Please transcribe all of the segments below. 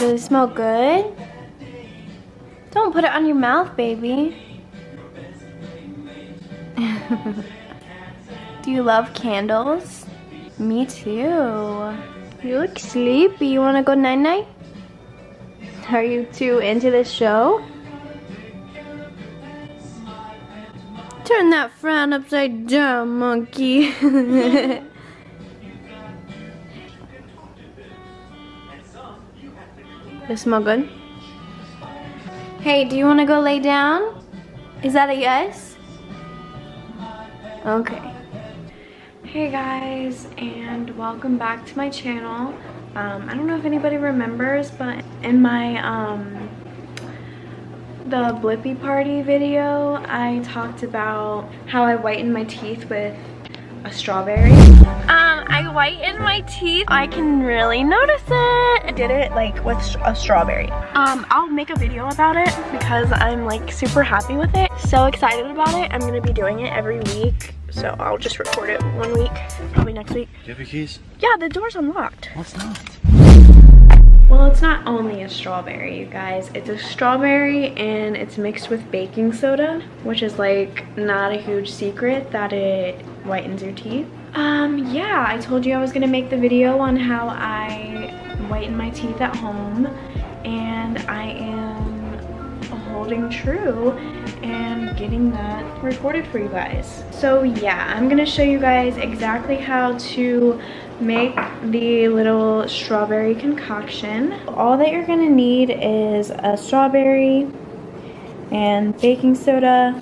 Does it smell good? Don't put it on your mouth, baby. Do you love candles? Me too. You look sleepy. You wanna go night-night? Are you too into this show? Turn that frown upside down, monkey. Does smell good? Hey, do you want to go lay down? Is that a yes? Okay. Hey guys, and welcome back to my channel. Um, I don't know if anybody remembers, but in my um, the Blippi Party video, I talked about how I whitened my teeth with a strawberry. Um, I whitened my teeth. I can really notice it. I did it like with a strawberry. Um, I'll make a video about it because I'm like super happy with it. So excited about it. I'm gonna be doing it every week. So I'll just record it one week, probably next week. Do you have your keys? Yeah, the door's unlocked. What's not? Well, it's not only a strawberry, you guys. It's a strawberry and it's mixed with baking soda, which is like not a huge secret that it whitens your teeth. Um, yeah, I told you I was gonna make the video on how I whiten my teeth at home and I am holding true and getting that recorded for you guys. So yeah, I'm gonna show you guys exactly how to make the little strawberry concoction. All that you're gonna need is a strawberry and baking soda,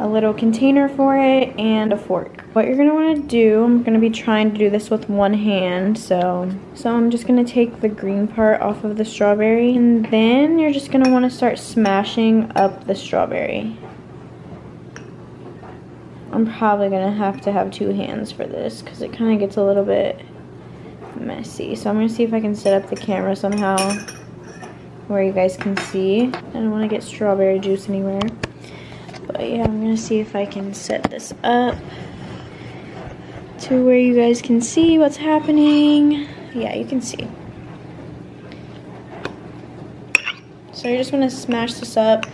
a little container for it, and a fork. What you're gonna wanna do, I'm gonna be trying to do this with one hand, so, so I'm just gonna take the green part off of the strawberry, and then you're just gonna wanna start smashing up the strawberry. I'm probably gonna have to have two hands for this because it kind of gets a little bit messy. So I'm gonna see if I can set up the camera somehow where you guys can see. I don't want to get strawberry juice anywhere. But yeah, I'm gonna see if I can set this up to where you guys can see what's happening. Yeah, you can see. So you're just gonna smash this up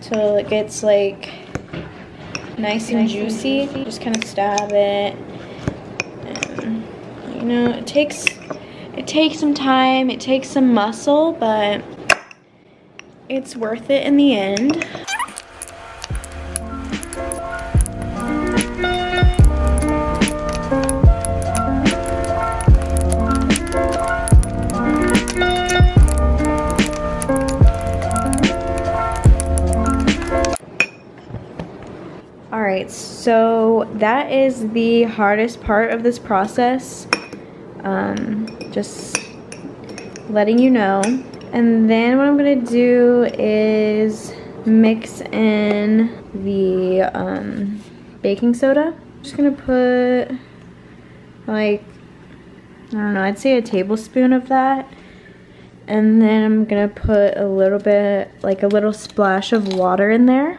till it gets like nice and juicy. Just kind of stab it. And, you know, it takes it takes some time, it takes some muscle, but it's worth it in the end. So that is the hardest part of this process. Um, just letting you know. And then what I'm to do is mix in the um, baking soda. I'm just to put like, I don't know, I'd say a tablespoon of that. And then I'm to put a little bit, like a little splash of water in there.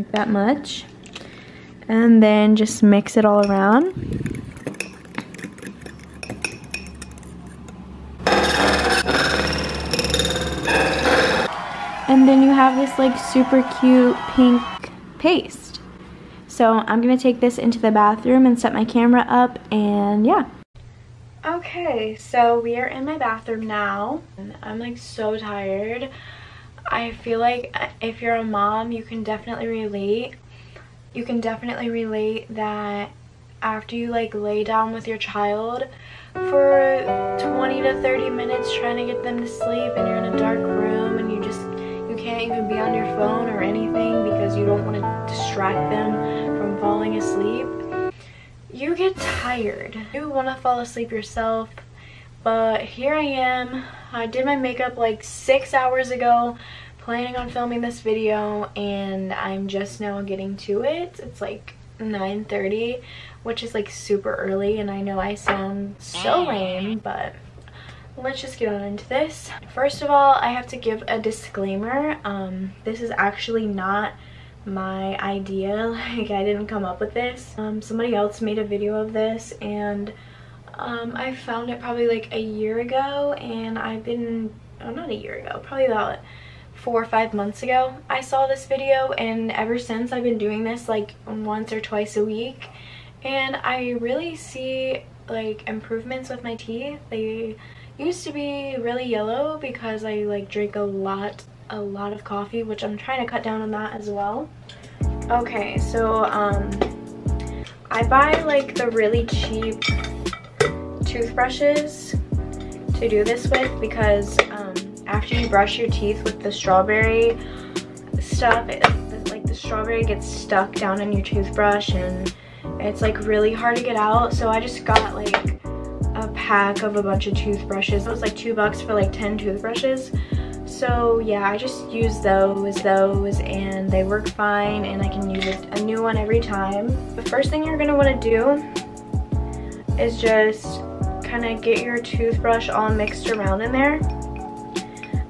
Like that much. And then just mix it all around. And then you have this like super cute pink paste. So I'm gonna take this into the bathroom and set my camera up and yeah. Okay, so we are in my bathroom now. I'm like so tired. I feel like uh, if you're a mom, you can definitely relate. You can definitely relate that after you like lay down with your child for 20 to 30 minutes trying to get them to sleep and you're in a dark room and you just you can't even be on your phone or anything because you don't want to distract them from falling asleep you get tired you want to fall asleep yourself but here I am I did my makeup like six hours ago planning on filming this video and I'm just now getting to it. It's like 9.30 which is like super early and I know I sound so lame but let's just get on into this. First of all, I have to give a disclaimer. Um, this is actually not my idea. Like, I didn't come up with this. Um, somebody else made a video of this and um, I found it probably like a year ago and I've been, oh, not a year ago, probably about four or five months ago I saw this video and ever since I've been doing this like once or twice a week and I really see like improvements with my teeth. They used to be really yellow because I like drink a lot a lot of coffee which I'm trying to cut down on that as well. Okay so um I buy like the really cheap toothbrushes to do this with because um, after you brush your teeth with the strawberry stuff, it, like the strawberry gets stuck down in your toothbrush and it's like really hard to get out. So I just got like a pack of a bunch of toothbrushes. It was like two bucks for like 10 toothbrushes. So yeah, I just use those, those, and they work fine and I can use a new one every time. The first thing you're gonna wanna do is just kind of get your toothbrush all mixed around in there.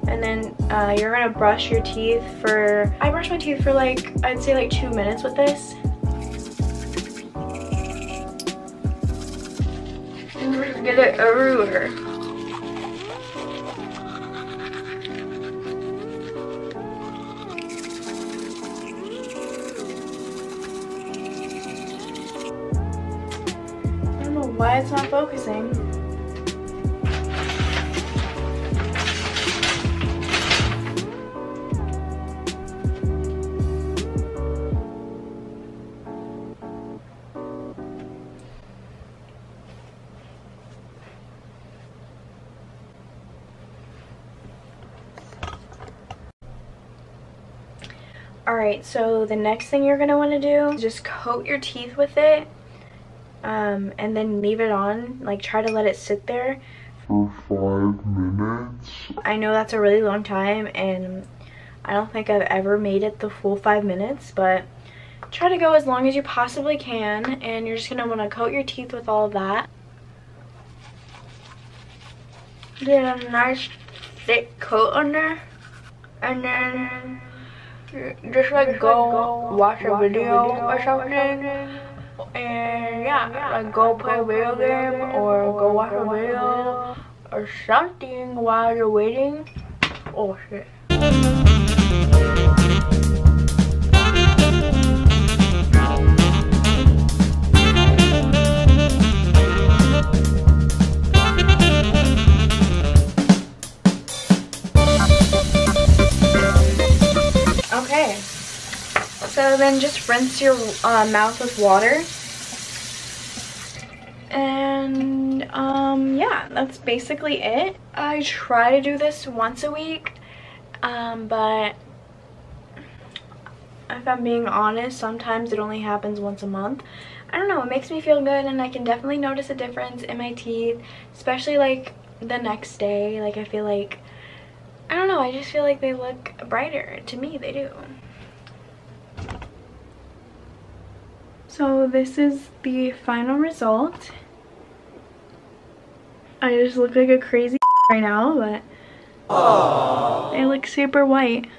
And then uh, you're gonna brush your teeth for, I brush my teeth for like, I'd say like two minutes with this. And just get it everywhere. I don't know why it's not focusing. Alright, so the next thing you're going to want to do is just coat your teeth with it um, and then leave it on. Like try to let it sit there for five minutes. I know that's a really long time and I don't think I've ever made it the full five minutes, but try to go as long as you possibly can and you're just going to want to coat your teeth with all of that. Get a nice thick coat on there and then just like go watch a video or something. And yeah like go play a video game or go watch a video or something while you're waiting. Oh shit So then just rinse your uh, mouth with water. And um, yeah, that's basically it. I try to do this once a week, um, but if I'm being honest, sometimes it only happens once a month. I don't know, it makes me feel good and I can definitely notice a difference in my teeth, especially like the next day. Like I feel like, I don't know, I just feel like they look brighter. To me, they do. So this is the final result. I just look like a crazy right now, but Aww. I look super white.